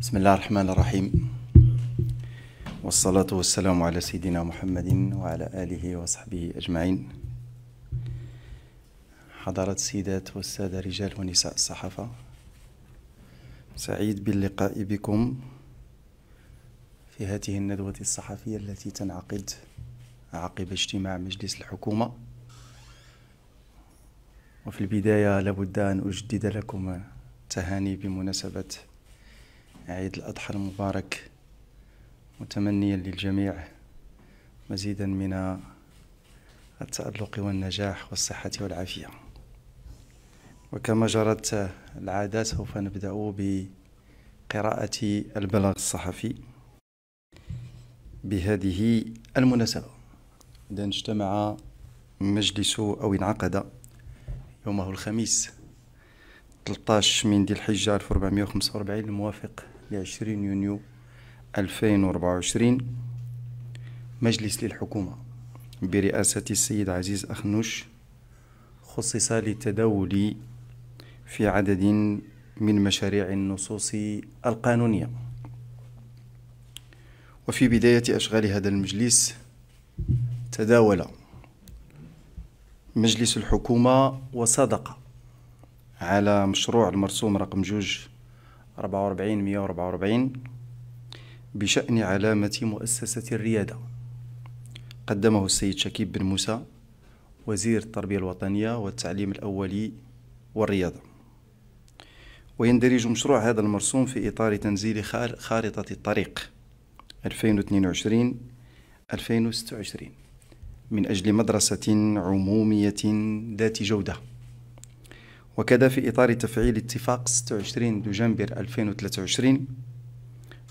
بسم الله الرحمن الرحيم والصلاة والسلام على سيدنا محمد وعلى آله وصحبه أجمعين حضرات السيدات والسادة رجال ونساء الصحافة سعيد باللقاء بكم في هذه الندوة الصحفية التي تنعقد عقب اجتماع مجلس الحكومة وفي البداية لابد أن أجدد لكم تهاني بمناسبة عيد الأضحى المبارك متمنيا للجميع مزيدا من التألق والنجاح والصحة والعافية. وكما جرت العادة سوف نبدأ بقراءة البلاغ الصحفي بهذه المناسبة. إذا اجتمع مجلس أو انعقد يومه الخميس 13 من ذي الحجة 1445 الموافق. ل 20 يونيو 2024 مجلس للحكومة. برئاسة السيد عزيز أخنوش خصص للتداول في عدد من مشاريع النصوص القانونية. وفي بداية أشغال هذا المجلس تداول مجلس الحكومة وصدق على مشروع المرسوم رقم جوج 44 144 بشأن علامة مؤسسة الريادة. قدمه السيد شكيب بن موسى وزير التربية الوطنية والتعليم الأولي والرياضة. ويندرج مشروع هذا المرسوم في إطار تنزيل خارطة الطريق 2022 2026 من أجل مدرسة عمومية ذات جودة. وكذا في إطار تفعيل اتفاق 26 دجنبر 2023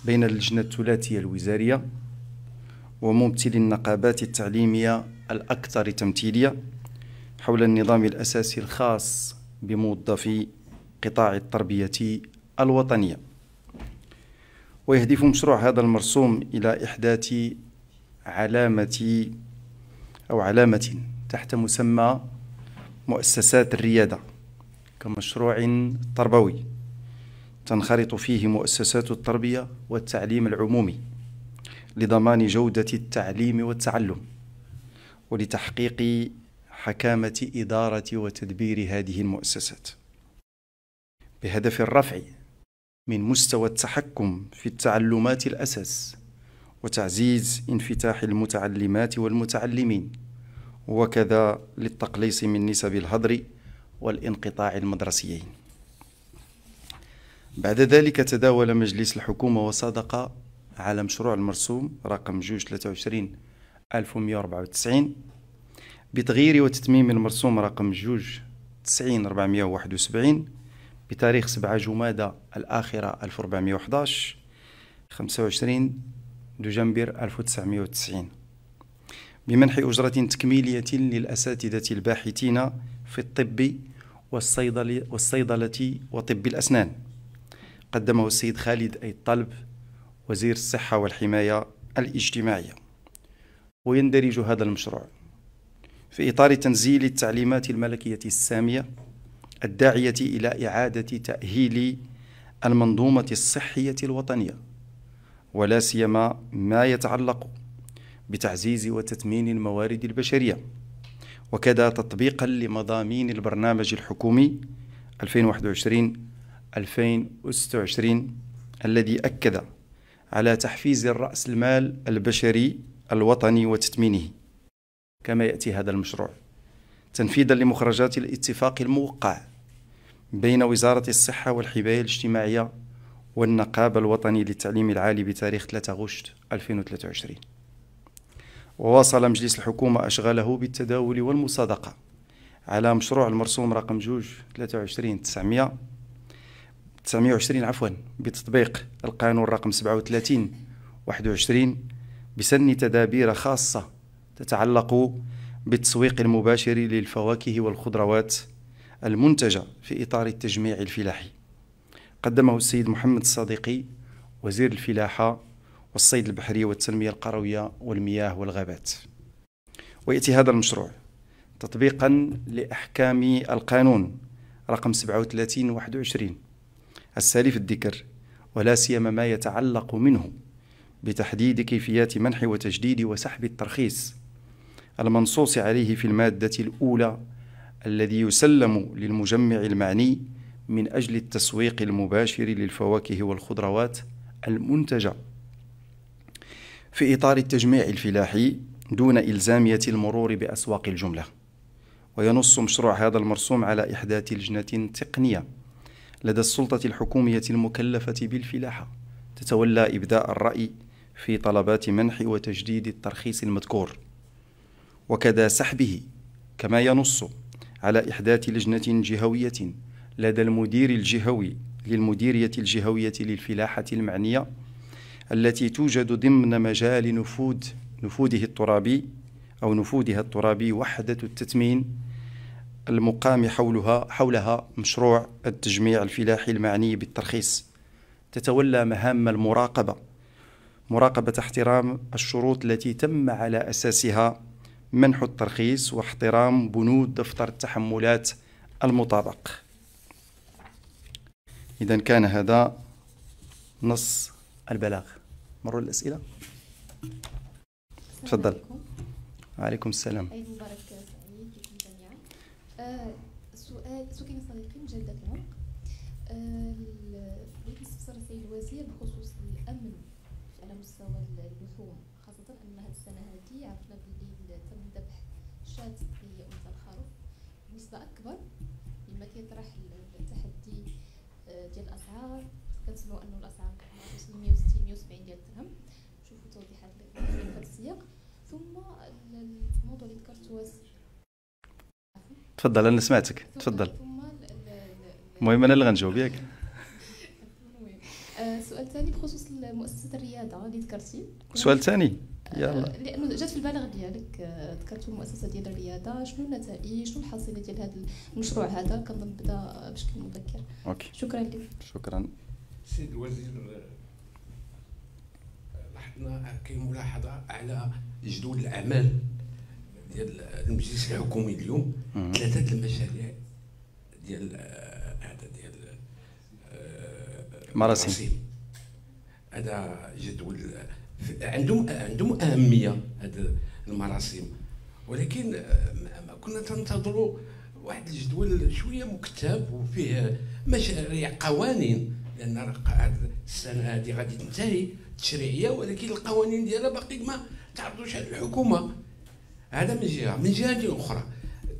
بين اللجنة الثلاثية الوزارية وممثلي النقابات التعليمية الأكثر تمثيلية حول النظام الأساسي الخاص بموظفي قطاع التربية الوطنية. ويهدف مشروع هذا المرسوم إلى إحداث علامة أو علامة تحت مسمى مؤسسات الريادة. كمشروع تربوي تنخرط فيه مؤسسات التربية والتعليم العمومي لضمان جودة التعليم والتعلم ولتحقيق حكامة إدارة وتدبير هذه المؤسسات. بهدف الرفع من مستوى التحكم في التعلمات الأساس وتعزيز انفتاح المتعلمات والمتعلمين وكذا للتقليص من نسب الهدر والانقطاع المدرسيين. بعد ذلك تداول مجلس الحكومة وصادق على مشروع المرسوم رقم جوج 23 1194 بتغيير وتتميم المرسوم رقم جوج 90 471 بتاريخ 7 جمادى الآخرة 1411 25 دجنبر 1990 بمنح أجرة تكميلية للأساتذة الباحثين في الطب والصيدلة, والصيدلة وطب الأسنان. قدمه السيد خالد أي الطلب وزير الصحة والحماية الاجتماعية. ويندرج هذا المشروع في إطار تنزيل التعليمات الملكية السامية الداعية إلى إعادة تأهيل المنظومة الصحية الوطنية. ولا سيما ما يتعلق بتعزيز وتثمين الموارد البشرية. وكذا تطبيقا لمضامين البرنامج الحكومي 2021 2026 الذي أكد على تحفيز الرأس المال البشري الوطني وتثمينه كما يأتي هذا المشروع تنفيذا لمخرجات الاتفاق الموقع بين وزارة الصحة والحماية الاجتماعية والنقابة الوطني للتعليم العالي بتاريخ 3 غشت 2023 وواصل مجلس الحكومة أشغاله بالتداول والمصادقة على مشروع المرسوم رقم جوج 23 900 920 عفوا بتطبيق القانون رقم 37 21 بسن تدابير خاصة تتعلق بالتسويق المباشر للفواكه والخضروات المنتجة في إطار التجميع الفلاحي. قدمه السيد محمد الصديقي وزير الفلاحة والصيد البحري والتنمية القروية والمياه والغابات. ويأتي هذا المشروع تطبيقا لأحكام القانون رقم 37 21 السالف الذكر ولا سيما ما يتعلق منه بتحديد كيفيات منح وتجديد وسحب الترخيص المنصوص عليه في المادة الأولى الذي يسلم للمجمع المعني من أجل التسويق المباشر للفواكه والخضروات المنتجة. في إطار التجميع الفلاحي دون إلزامية المرور بأسواق الجملة. وينص مشروع هذا المرسوم على إحداث لجنة تقنية لدى السلطة الحكومية المكلفة بالفلاحة تتولى إبداء الرأي في طلبات منح وتجديد الترخيص المذكور. وكذا سحبه كما ينص على إحداث لجنة جهوية لدى المدير الجهوي للمديرية الجهوية للفلاحة المعنية التي توجد ضمن مجال نفوذ نفوذه الترابي أو نفوذها الترابي وحدة التتمين المقام حولها حولها مشروع التجميع الفلاحي المعني بالترخيص. تتولى مهام المراقبة مراقبة احترام الشروط التي تم على أساسها منح الترخيص واحترام بنود دفتر التحملات المطابق. إذا كان هذا نص البلاغ. مروا الأسئلة. تفضل. وعليكم السلام. عيد مبارك سعيد لكم جميعا آه، السؤال سكن صديقي من جدة العمق آه، بغيت نستفسر السيد الوزير بخصوص الأمن على مستوى اللحوم خاصة أن هذه السنة هذه عرفنا باللي تم ذبح شاة هي انثى الخروف. بنسبة أكبر مما كيطرح التحدي آه، ديال الأسعار. كنسمعوا أنه الأسعار توصل 160 170 ديال الدرهم. نشوفوا توضيحات في هذا السياق. ثم الموضوع اللي ذكرته تفضل أنا سمعتك. تفضل. ثم ال- ال- ال- المهم أنا اللي غنجاوب ياك. المهم. آه، سؤال ثاني بخصوص مؤسسة الرياضة اللي ذكرتي. سؤال ثاني. آه، يلا. لأنه جات في البلاغ ديالك آه، ذكرتوا المؤسسة ديال الرياضة. شنو النتائج؟ شنو الحصيلة ديال هذا المشروع هذا؟ كنظن بدا بشكل مبكر. أوكي. شكرا لك. شكرا. سيد الوزير كاين ملاحظة على جدول الأعمال ديال المجلس الحكومي اليوم. ثلاثة المشاريع ديال آه، هذا ديال آه، مراسيم. هذا جدول ف- عندهم عندهم أهمية هذا المراسيم ولكن آه، كنا تنتظروا واحد الجدول شوية مكتب وفيه مشاريع قوانين لأن السنة هذه غادي تنتهي تشريعيه ولكن القوانين ديالها باقي ما تعرضوش على الحكومة. هذا من جهة. من جهة أخرى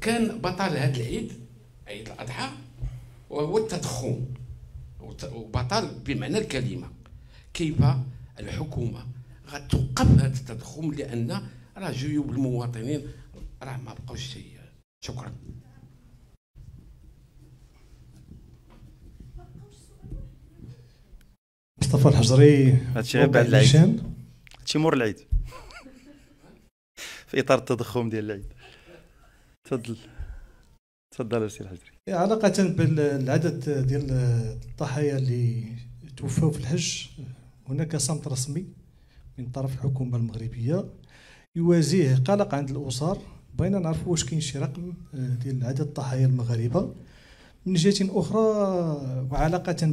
كان بطل هذا العيد عيد الأضحى وهو التضخم. وبطل بمعنى الكلمة. كيف الحكومة غتوقف هذا التضخم؟ لأن راه جيوب المواطنين راه ما بقاوش شكرا. مصطفى الحجري هادشي غير بعد العيد. هادشي مور العيد. في إطار التضخم ديال العيد. تفضل. تفضل السي الحجري. علاقة بالعدد ديال الضحايا اللي توفوا في الحج هناك صمت رسمي من طرف الحكومة المغربية يوازيه قلق عند الأسر بغينا نعرفوا واش كاين شي رقم ديال عدد الضحايا المغاربة من جهة أخرى وعلاقة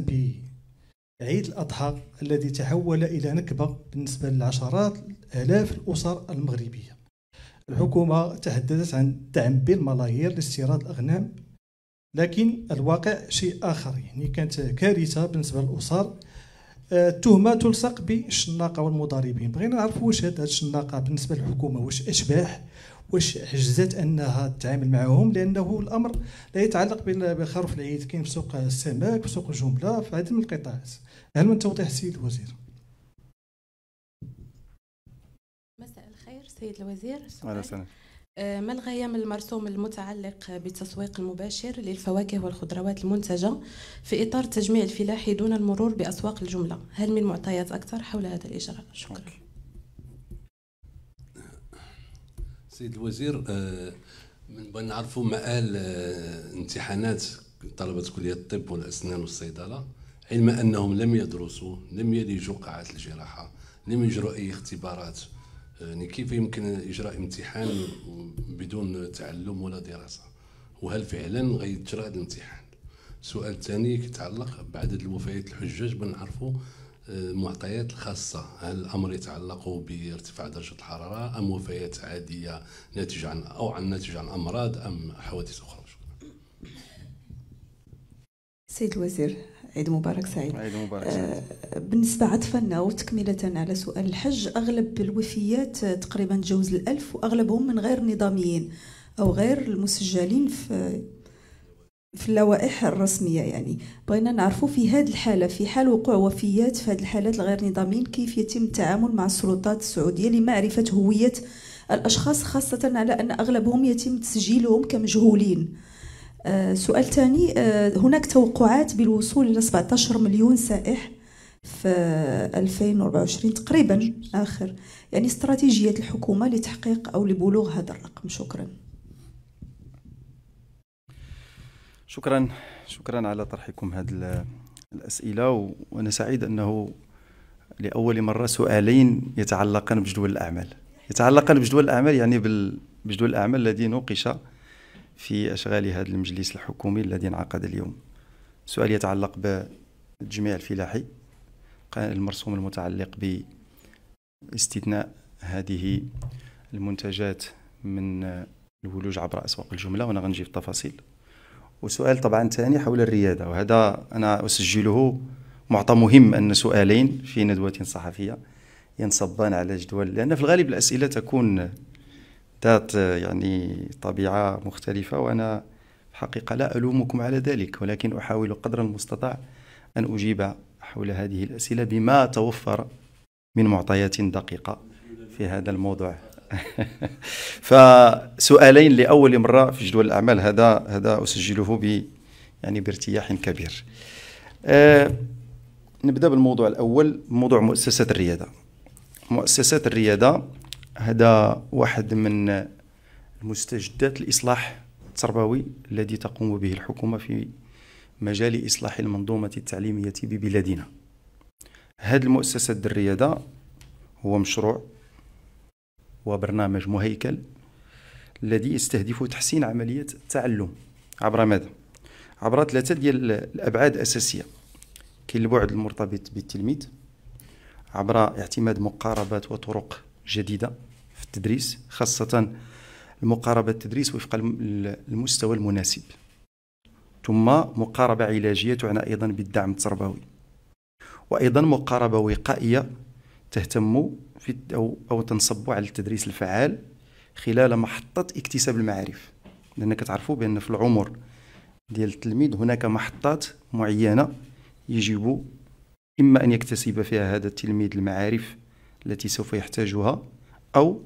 بعيد الأضحى الذي تحول إلى نكبة بالنسبة للعشرات آلاف الأسر المغربية. الحكومة تحدثت عن دعم بالملايير لاستيراد الأغنام لكن الواقع شيء آخر يعني كانت كارثة بالنسبة للأسر آه، التهمة تلصق بالشناقة والمضاربين. بغينا نعرفوا واش هاد الشناقة بالنسبة للحكومة واش أشباح واش عجزت أنها تتعامل معهم لأنه الأمر لا يتعلق بخروف العيد كاين في سوق السمك في سوق الجملة في عدد من القطاعات. هل من توضيح السيد الوزير؟ مساء الخير سيد الوزير. أهلا سؤال. آه، ما الغاية من المرسوم المتعلق بالتسويق المباشر للفواكه والخضروات المنتجة في إطار التجميع الفلاحي دون المرور بأسواق الجملة؟ هل من معطيات أكثر حول هذا الإجراء؟ شكرا. سيد الوزير آه، من بغينا نعرفوا مآل آه، امتحانات طلبة كلية الطب والأسنان والصيدلة علم أنهم لم يدرسوا لم يلجوا قاعات الجراحة لم يجروا أي اختبارات. يعني كيف يمكن إجراء امتحان بدون تعلم ولا دراسة؟ وهل فعلا غيتجرى هذا الامتحان؟ السؤال الثاني كيتعلق بعدد الوفيات الحجاج بنعرفوا المعطيات الخاصة هل الأمر يتعلق بارتفاع درجة الحرارة أم وفيات عادية ناتجة عن أو عن ناتجة عن أمراض أم حوادث أخرى؟ سيد الوزير عيد مبارك سعيد. عيد مبارك آه بالنسبة عطفا وتكملة على سؤال الحج أغلب الوفيات تقريبا تجاوز الألف وأغلبهم من غير نظاميين أو غير المسجلين في في اللوائح الرسمية يعني. بغينا نعرفوا في هذه الحالة في حال وقوع وفيات في هذه الحالات الغير نظاميين كيف يتم التعامل مع السلطات السعودية لمعرفة هوية الأشخاص خاصة على أن أغلبهم يتم تسجيلهم كمجهولين. سؤال ثاني آه هناك توقعات بالوصول إلى 17 مليون سائح في 2024 تقريبا آخر. يعني استراتيجية الحكومة لتحقيق أو لبلوغ هذا الرقم. شكرا. شكرا. شكرا على طرحكم هذه الأسئلة. وأنا سعيد أنه لأول مرة سؤالين يتعلقان بجدول الأعمال. يتعلقان بجدول الأعمال يعني بجدول الأعمال الذي نوقش في أشغال هذا المجلس الحكومي الذي انعقد اليوم. سؤال يتعلق بالتجميع الفلاحي المرسوم المتعلق باستثناء هذه المنتجات من الولوج عبر أسواق الجملة وأنا غنجي في التفاصيل. وسؤال طبعا ثاني حول الريادة وهذا أنا أسجله معطى مهم أن سؤالين في ندوة صحفية ينصبان على جدول لأن في الغالب الأسئلة تكون ذات يعني طبيعة مختلفة وأنا حقيقة لا ألومكم على ذلك ولكن أحاول قدر المستطاع أن أجيب حول هذه الأسئلة بما توفر من معطيات دقيقة في هذا الموضوع. فسؤالين لأول مرة في جدول الأعمال هذا هذا أسجله ب يعني بارتياح كبير. أه نبدأ بالموضوع الأول موضوع مؤسسات الريادة. مؤسسات الريادة هذا واحد من مستجدات الاصلاح التربوي الذي تقوم به الحكومة في مجال إصلاح المنظومة التعليمية ببلادنا. هذه المؤسسات الرياده هو مشروع وبرنامج مهيكل الذي يستهدف تحسين عملية التعلم. عبر ماذا؟ عبر ثلاثة ديال الأبعاد الأساسية. كاين البعد المرتبط بالتلميذ عبر اعتماد مقاربات وطرق جديدة في التدريس خاصة المقاربة التدريس وفق المستوى المناسب. ثم مقاربة علاجية تعنى أيضا بالدعم التربوي. وأيضا مقاربة وقائية تهتم في أو, أو تنصب على التدريس الفعال خلال محطة اكتساب المعارف. لأنك تعرفوا بأن في العمر ديال التلميذ هناك محطات معينة يجب إما أن يكتسب فيها هذا التلميذ المعارف التي سوف يحتاجها أو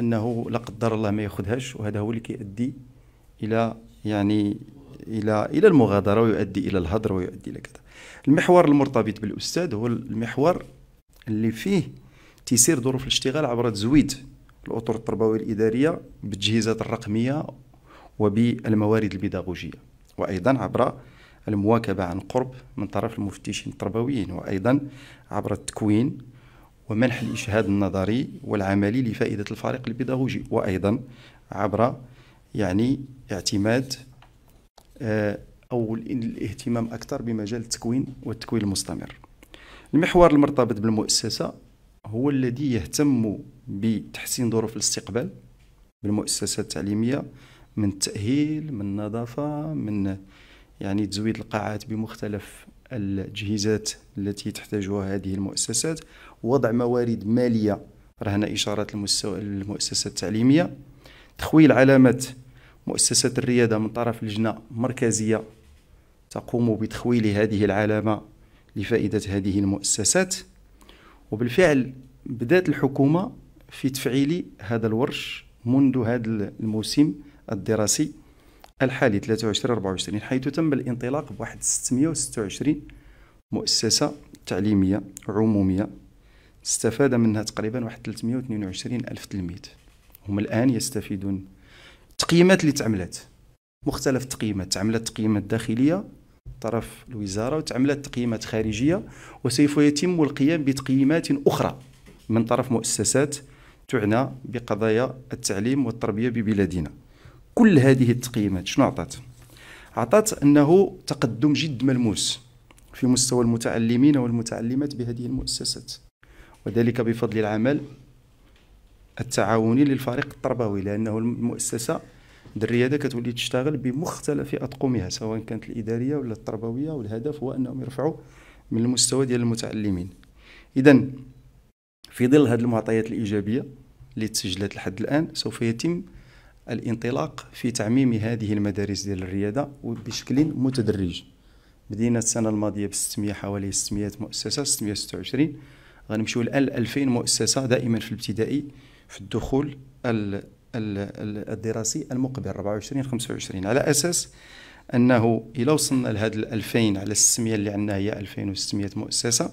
أنه لا قدر الله ما يأخذهاش وهذا هو اللي كيؤدي إلى يعني إلى إلى المغادرة ويؤدي إلى الهدر ويؤدي إلى كذا. المحور المرتبط بالأستاذ هو المحور اللي فيه تيسير ظروف الاشتغال عبر تزويد الأطر التربوية الإدارية بالتجهيزات الرقمية وبالموارد البيداغوجية وأيضا عبر المواكبة عن قرب من طرف المفتشين التربويين وأيضا عبر التكوين ومنح الإشهاد النظري والعملي لفائدة الفريق البيداغوجي وأيضا عبر يعني اعتماد آه، أو الاهتمام أكثر بمجال التكوين والتكوين المستمر. المحور المرتبط بالمؤسسة هو الذي يهتم بتحسين ظروف الاستقبال بالمؤسسات التعليمية من التأهيل من النظافة من يعني تزويد القاعات بمختلف التجهيزات التي تحتاجها هذه المؤسسات. وضع موارد مالية. رهن إشارات المستوى المؤسسات التعليمية. تخويل علامة مؤسسات الريادة من طرف لجنة مركزية تقوم بتخويل هذه العلامة لفائدة هذه المؤسسات. وبالفعل بدأت الحكومة في تفعيل هذا الورش منذ هذا الموسم الدراسي الحالي 23 24 حيث تم الانطلاق بواحد 626 مؤسسة تعليمية عمومية. استفاد منها تقريبا واحد 322 ألف تلميذ. هم الآن يستفيدون التقييمات اللي تعملت. مختلف التقييمات تعملت تقييمات داخلية طرف الوزارة وتعملت تقييمات خارجية وسوف يتم القيام بتقييمات أخرى من طرف مؤسسات تعنى بقضايا التعليم والتربية ببلادنا. كل هذه التقييمات شنو عطات عطات أنه تقدم جد ملموس في مستوى المتعلمين والمتعلمات بهذه المؤسسات. وذلك بفضل العمل التعاوني للفريق التربوي لأنه المؤسسة الرياده كتولي تشتغل بمختلف أطقمها سواء كانت الإدارية ولا التربوية والهدف هو أنهم يرفعوا من المستوى ديال المتعلمين. إذا في ظل هذه المعطيات الإيجابية اللي تسجلت لحد الآن سوف يتم الانطلاق في تعميم هذه المدارس ديال الريادة وبشكل متدرج. بدينا السنة الماضية ب 600 حوالي 600 مؤسسة 626 غنمشيو ل 2000 مؤسسة دائما في الابتدائي في الدخول الدراسي المقبل 24 25 على أساس أنه إلى وصلنا لهاد 2000 على السمية اللي عندنا هي 2600 مؤسسة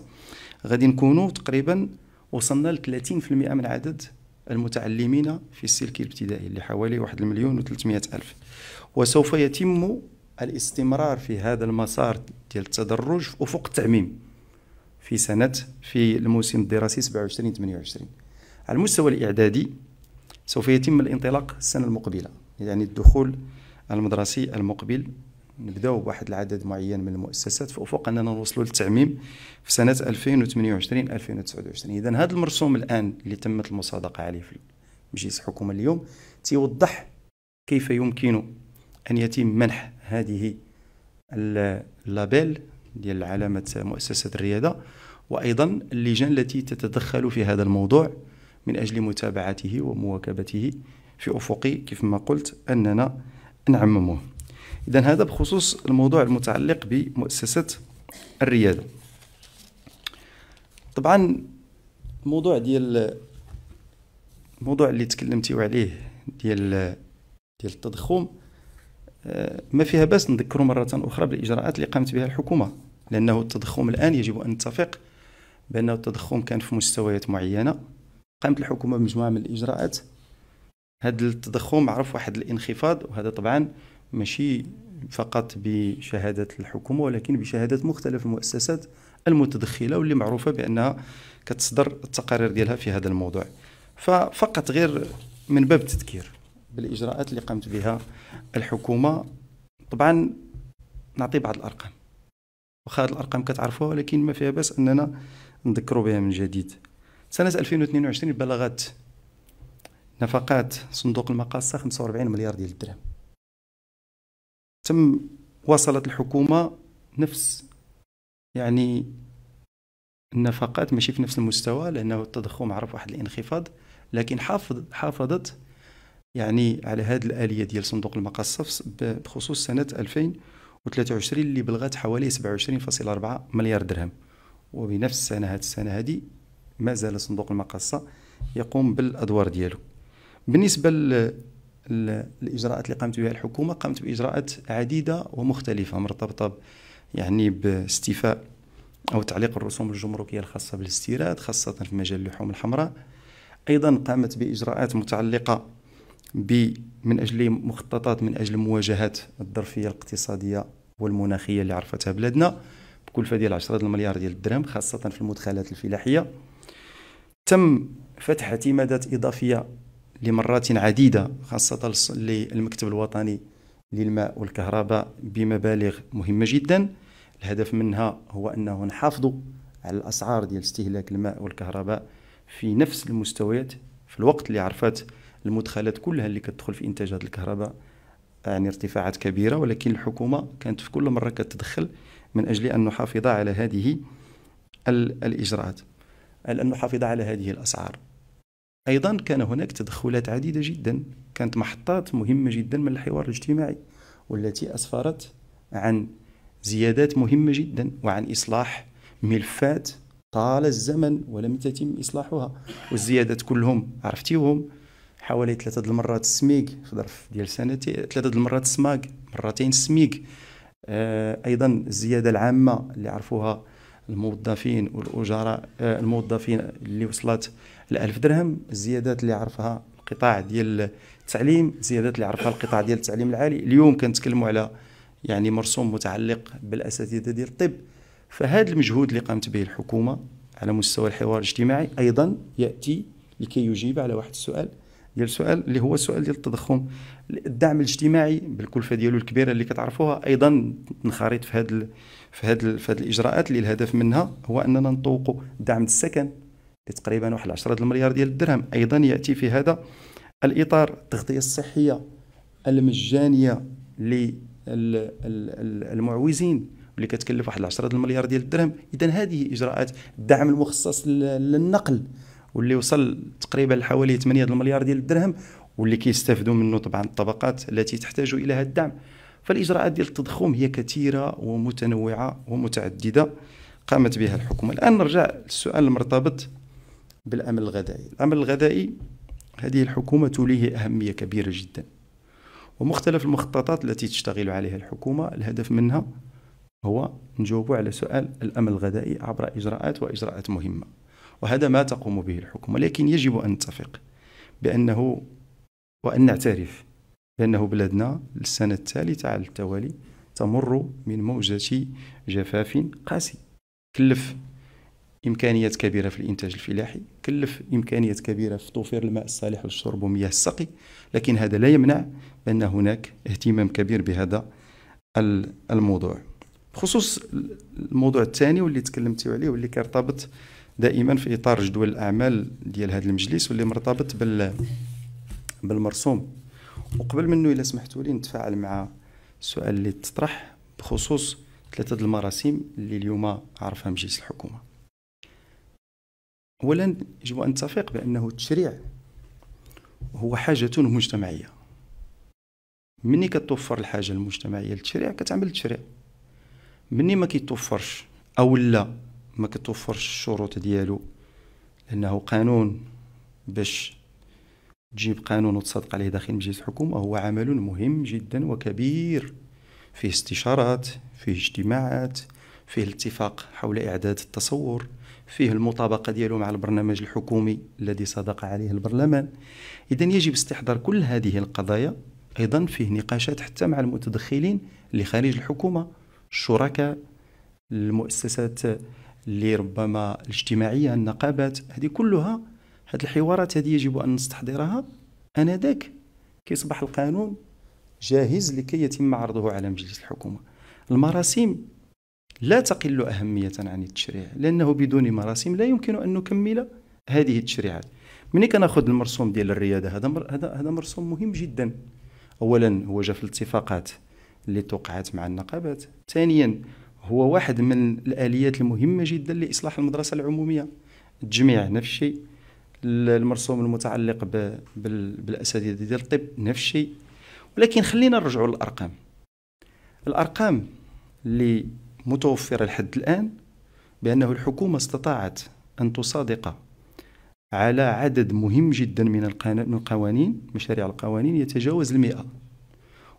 غادي نكونوا تقريبا وصلنا ل 30% من عدد المتعلمين في السلك الابتدائي اللي حوالي 1 مليون و 300 ألف. وسوف يتم الاستمرار في هذا المسار ديال التدرج أفق التعميم. في سنة في الموسم الدراسي 27 28 على المستوى الإعدادي سوف يتم الانطلاق السنة المقبلة يعني الدخول المدرسي المقبل. نبداو بواحد العدد معين من المؤسسات في أننا نوصلوا للتعميم في سنة 2028 2029 اذا هذا المرسوم الآن اللي تمت المصادقة عليه في مجلس الحكومة اليوم تيوضح كيف يمكن أن يتم منح هذه اللابيل ديال علامه مؤسسة الرياده وأيضا اللجان التي تتدخل في هذا الموضوع من أجل متابعته ومواكبته في أفق كيف ما قلت أننا نعممه. إذا هذا بخصوص الموضوع المتعلق بمؤسسة الريادة طبعا الموضوع ديال الموضوع اللي تكلمتي عليه ديال ديال التضخم ما فيها باس نذكروا مرة أخرى بالإجراءات اللي قامت بها الحكومة لأنه التضخم الآن يجب أن نتفق بأنه التضخم كان في مستويات معينة. قامت الحكومة بمجموعة من الإجراءات. هذا التضخم عرف واحد الانخفاض وهذا طبعا ماشي فقط بشهادة الحكومة ولكن بشهادة مختلف المؤسسات المتدخلة واللي معروفة بأنها كتصدر التقارير ديالها في هذا الموضوع. ففقط غير من باب التذكير. بالإجراءات اللي قامت بها الحكومة. طبعا نعطي بعض الأرقام واخا هذه الأرقام كتعرفوها ولكن ما فيها باس أننا نذكروا بها من جديد. سنة 2022 بلغت نفقات صندوق المقاصة 45 مليار ديال الدرهم. تم وصلت الحكومة نفس يعني النفقات ماشي في نفس المستوى لأنه التضخم عرف واحد الانخفاض لكن حافظ حافظت يعني على هذه الآلية ديال صندوق المقاصة بخصوص سنة 2023 اللي بلغت حوالي 27.4 مليار درهم. وبنفس السنة هذه السنة هذه ما زال صندوق المقاصة يقوم بالأدوار ديالو. بالنسبة الاجراءات اللي قامت بها الحكومة قامت بإجراءات عديدة ومختلفة مرتبطة يعني باستيفاء أو تعليق الرسوم الجمركية الخاصة بالاستيراد خاصة في مجال اللحوم الحمراء. أيضا قامت بإجراءات متعلقة ب من أجل مخططات من أجل مواجهه الظرفية الاقتصادية والمناخية اللي عرفتها بلادنا بكلفه ديال 10 المليار ديال الدرهم خاصة في المدخلات الفلاحية. تم فتح اعتمادات إضافية لمرات عديدة خاصة للمكتب الوطني للماء والكهرباء بمبالغ مهمة جدا. الهدف منها هو أنه نحافظ على الأسعار ديال استهلاك الماء والكهرباء في نفس المستويات في الوقت اللي عرفت المدخلات كلها اللي كتدخل في إنتاج هذه الكهرباء يعني ارتفاعات كبيرة ولكن الحكومة كانت في كل مرة كتدخل من أجل أن نحافظ على هذه الإجراءات على أن نحافظ على هذه الأسعار. أيضا كان هناك تدخلات عديدة جدا كانت محطات مهمة جدا من الحوار الاجتماعي والتي أسفرت عن زيادات مهمة جدا وعن إصلاح ملفات طال الزمن ولم تتم إصلاحها والزيادات كلهم عرفتيهم حوالي ثلاثة المرات السميك في ظرف ديال سنتين ثلاثة المرات السماك مرتين السميك آه أيضا الزيادة العامة اللي عرفوها الموظفين والأجراء آه الموظفين اللي وصلت الألف درهم الزيادات اللي عرفها القطاع ديال التعليم الزيادات اللي عرفها القطاع ديال التعليم العالي. اليوم كنتكلموا على يعني مرسوم متعلق بالأساتذة ديال الطب. فهذا المجهود اللي قامت به الحكومة على مستوى الحوار الاجتماعي أيضا يأتي لكي يجيب على واحد السؤال. ديال السؤال اللي هو السؤال ديال التضخم. الدعم الاجتماعي بالكلفة ديالو الكبيرة اللي كتعرفوها أيضا نخرط في هذا في هذا في هذه الإجراءات اللي الهدف منها هو أننا نطوقوا دعم السكن تقريبا واحد 10 المليار ديال الدرهم. أيضا يأتي في هذا الإطار التغطية الصحية المجانية للمعوزين واللي كتكلف واحد 10 المليار ديال الدرهم. اذا هذه إجراءات الدعم المخصص للنقل واللي وصل تقريبا لحوالي 8 المليار ديال الدرهم واللي كيستافدوا منه طبعا الطبقات التي تحتاج إلى هذا الدعم. فالإجراءات ديال التضخم هي كثيرة ومتنوعة ومتعددة قامت بها الحكومة. الآن نرجع للسؤال المرتبط بالامن الغذائي. الامن الغذائي هذه الحكومة توليه أهمية كبيرة جدا ومختلف المخططات التي تشتغل عليها الحكومة الهدف منها هو نجاوب على سؤال الامن الغذائي عبر إجراءات وإجراءات مهمة. وهذا ما تقوم به الحكومة لكن يجب أن نتفق بأنه وأن نعترف بأنه بلادنا للسنه الثالثة على التوالي تمر من موجة جفاف قاسي. كلف إمكانيات كبيرة في الإنتاج الفلاحي كلف إمكانيات كبيرة في توفير الماء الصالح للشرب ومياه السقي لكن هذا لا يمنع بأن هناك اهتمام كبير بهذا الموضوع. بخصوص الموضوع الثاني واللي تكلمت عليه واللي كيرتبط دائما في إطار جدول الأعمال ديال هذا المجلس واللي مرتبط بال بالمرسوم. وقبل منه إلا سمحتوا لي نتفاعل مع السؤال اللي تطرح بخصوص ثلاثة المراسيم اللي اليوم عرفها مجلس الحكومة. اولا يجب أن نتفق بأنه التشريع هو حاجة مجتمعية. مني كتوفر الحاجة المجتمعية للتشريع كتعمل التشريع. مني ما كيتوفرش أو لا. ما كتوفرش الشروط ديالو لأنه قانون باش تجيب قانون وتصدق عليه داخل مجلس الحكومة هو عمل مهم جدا وكبير. فيه استشارات فيه اجتماعات فيه الاتفاق حول إعداد التصور فيه المطابقة ديالو مع البرنامج الحكومي الذي صدق عليه البرلمان. اذا يجب استحضار كل هذه القضايا. أيضا فيه نقاشات حتى مع المتدخلين اللي خارج الحكومة الشركاء المؤسسات اللي ربما الاجتماعية النقابات هذه كلها هذه الحوارات هذه يجب أن نستحضرها. آنذاك كيصبح القانون جاهز لكي يتم عرضه على مجلس الحكومة. المراسيم لا تقل أهمية عن التشريع لأنه بدون مراسيم لا يمكن أن نكمل هذه التشريعات. مني كناخذ المرسوم ديال الريادة هذا هذا هذا مرسوم مهم جدا. اولا هو جا في الاتفاقات اللي توقعت مع النقابات. ثانيا هو واحد من الآليات المهمة جدا لإصلاح المدرسة العمومية. التجميع نفس الشيء. المرسوم المتعلق بالأساتذة ديال الطب نفس الشيء. ولكن خلينا نرجعوا للأرقام. الأرقام اللي متوفرة لحد الآن بأنه الحكومة استطاعت أن تصادق على عدد مهم جدا من القوانين مشاريع القوانين يتجاوز المئة.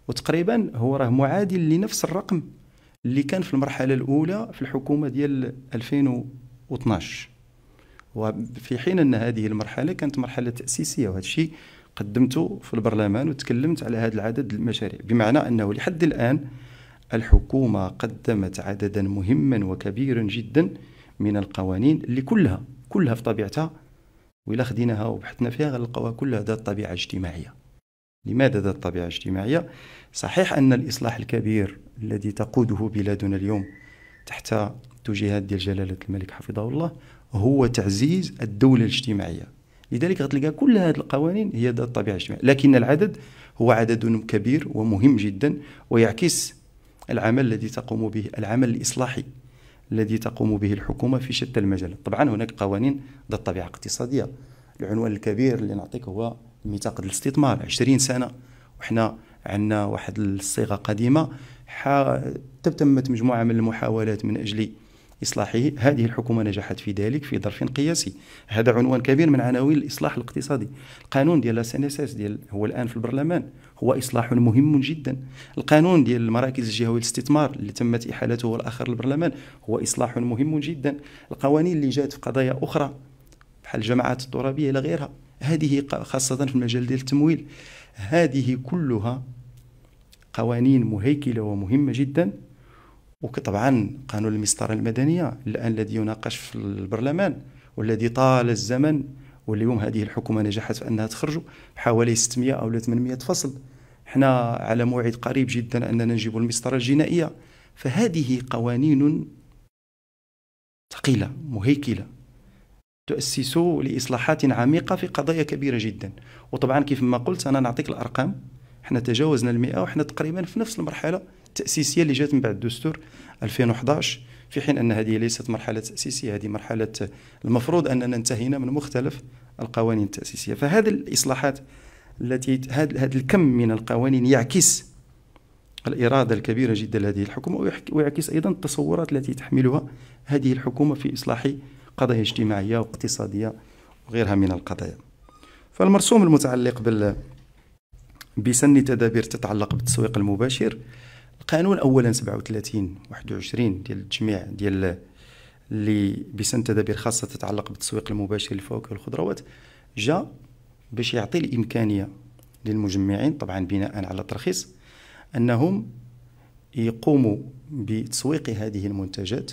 وتقريبا هو راه معادل لنفس الرقم. اللي كان في المرحلة الأولى في الحكومة ديال 2012 وفي حين أن هذه المرحلة كانت مرحلة تأسيسية وهذا الشيء قدمته في البرلمان وتكلمت على هذا العدد المشاريع. بمعنى أنه لحد الآن الحكومة قدمت عددا مهما وكبيرا جدا من القوانين اللي كلها كلها في طبيعتها وإلا خديناها وبحثنا فيها غنلقاوها كلها ذات طبيعة اجتماعية. لماذا ذات طبيعة اجتماعية؟ صحيح أن الإصلاح الكبير الذي تقوده بلادنا اليوم تحت توجيهات ديال جلالة الملك حفظه الله هو تعزيز الدولة الاجتماعية. لذلك غتلقى كل هذه القوانين هي ذات طبيعة اجتماعية لكن العدد هو عدد كبير ومهم جدا ويعكس العمل الذي تقوم به العمل الإصلاحي الذي تقوم به الحكومة في شتى المجالات طبعا هناك قوانين ذات طبيعة اقتصادية العنوان الكبير اللي نعطيك هو ميثاق الاستثمار 20 سنة وحنا عندنا واحد الصيغة قديمة تمت مجموعة من المحاولات من أجل إصلاحه هذه الحكومة نجحت في ذلك في ظرف قياسي. هذا عنوان كبير من عناوين الإصلاح الاقتصادي. القانون ديال اس ديال هو الآن في البرلمان هو إصلاح مهم جدا. القانون ديال المراكز الجهوية للاستثمار اللي تمت إحالته هو الآخر للبرلمان هو إصلاح مهم جدا. القوانين اللي جات في قضايا أخرى بحال الجماعات الترابية إلى غيرها. هذه خاصة في المجال ديال التمويل. هذه كلها قوانين مهيكلة ومهمة جدا. وطبعا قانون المسطرة المدنية الآن الذي يناقش في البرلمان والذي طال الزمن واليوم هذه الحكومة نجحت في أنها تخرج بحوالي 600 أو 800 فصل. إحنا على موعد قريب جدا أننا نجيب المسطرة الجنائية. فهذه قوانين ثقيلة مهيكلة. تؤسس لإصلاحات عميقة في قضايا كبيرة جدا. وطبعا كيف ما قلت أنا نعطيك الأرقام. إحنا تجاوزنا المئة وحنا تقريبا في نفس المرحلة التأسيسية اللي جات من بعد الدستور 2011 في حين أن هذه ليست مرحلة تأسيسية هذه مرحلة المفروض أننا انتهينا من مختلف القوانين التأسيسية. فهذه الإصلاحات التي هذا الكم من القوانين يعكس الإرادة الكبيرة جدا لهذه الحكومة ويعكس أيضا التصورات التي تحملها هذه الحكومة في إصلاح قضايا اجتماعية واقتصادية وغيرها من القضايا. فالمرسوم المتعلق بال بسن تدابير تتعلق بالتسويق المباشر القانون اولا 37 21 ديال التجميع ديال اللي بسن تدابير خاصة تتعلق بالتسويق المباشر للفواكه والخضروات جاء باش يعطي الإمكانية للمجمعين طبعا بناء على ترخيص أنهم يقوموا بتسويق هذه المنتجات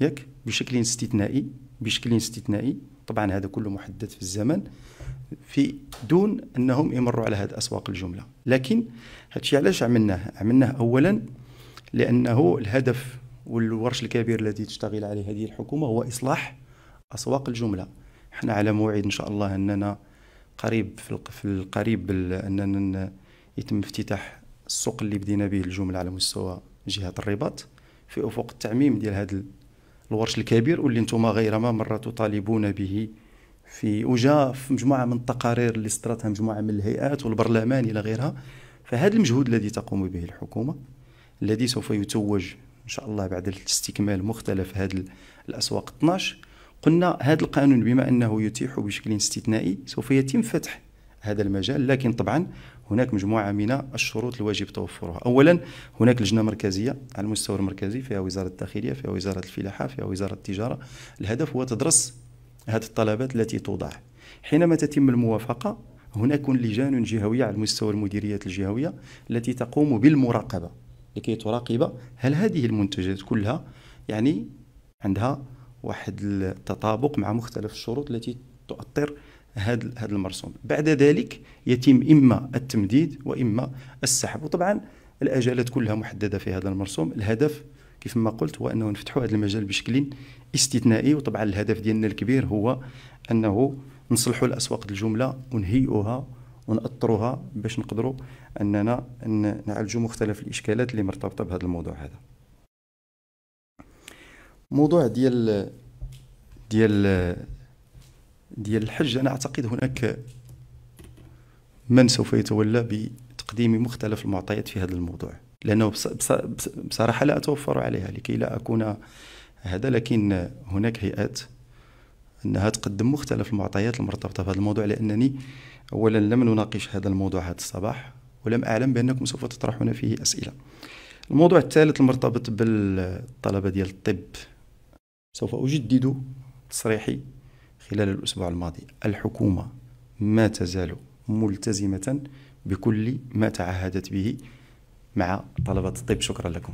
ياك بشكل استثنائي بشكل استثنائي. طبعا هذا كله محدد في الزمن في دون أنهم يمروا على هذه أسواق الجملة. لكن هادشي علاش عملناه؟ عملناه اولا لأنه الهدف والورش الكبير الذي تشتغل عليه هذه الحكومة هو إصلاح أسواق الجملة. إحنا على موعد إن شاء الله أننا قريب في القريب أننا يتم افتتاح السوق اللي بدينا به الجملة على مستوى جهة الرباط في أفق التعميم ديال هذا الورش الكبير واللي أنتم غير ما مرة تطالبون به في وجاء في مجموعة من التقارير اللي صدرتها مجموعة من الهيئات والبرلمان إلى غيرها. فهذا المجهود الذي تقوم به الحكومة الذي سوف يتوج إن شاء الله بعد استكمال مختلف هذه الأسواق 12 قلنا هذا القانون بما أنه يتيح بشكل استثنائي سوف يتم فتح هذا المجال. لكن طبعا هناك مجموعة من الشروط الواجب توفرها. أولا هناك لجنة مركزية على المستوى المركزي فيها وزارة الداخلية فيها وزارة الفلاحة فيها وزارة التجارة. الهدف هو تدرس هذه الطلبات التي توضع. حينما تتم الموافقة هناك لجان جهوية على مستوى المديريات الجهوية التي تقوم بالمراقبة. لكي تراقب هل هذه المنتجات كلها يعني عندها واحد التطابق مع مختلف الشروط التي تؤطر هذا هذا المرسوم. بعد ذلك يتم إما التمديد وإما السحب. وطبعا الأجالات كلها محددة في هذا المرسوم. الهدف كيف ما قلت هو أنه نفتحوا هذا المجال بشكل استثنائي. وطبعا الهدف ديالنا الكبير هو أنه نصلحوا الأسواق الجملة ونهيئوها ونأطروها باش نقدروا أننا نعالجوا مختلف الإشكالات اللي مرتبطة بهذا الموضوع هذا. موضوع ديال ديال ديال الحج. أنا أعتقد هناك من سوف يتولى بتقديم مختلف المعطيات في هذا الموضوع لأنه بصراحة لا أتوفر عليها لكي لا أكون هذا لكن هناك هيئات أنها تقدم مختلف المعطيات المرتبطة بهذا الموضوع لأنني اولا لم نناقش هذا الموضوع هذا الصباح ولم أعلم بأنكم سوف تطرحون فيه أسئلة. الموضوع الثالث المرتبط بالطلبة ديال الطب. سوف أجدد تصريحي خلال الأسبوع الماضي. الحكومة ما تزال ملتزمة بكل ما تعهدت به مع طلبة الطب شكرا لكم.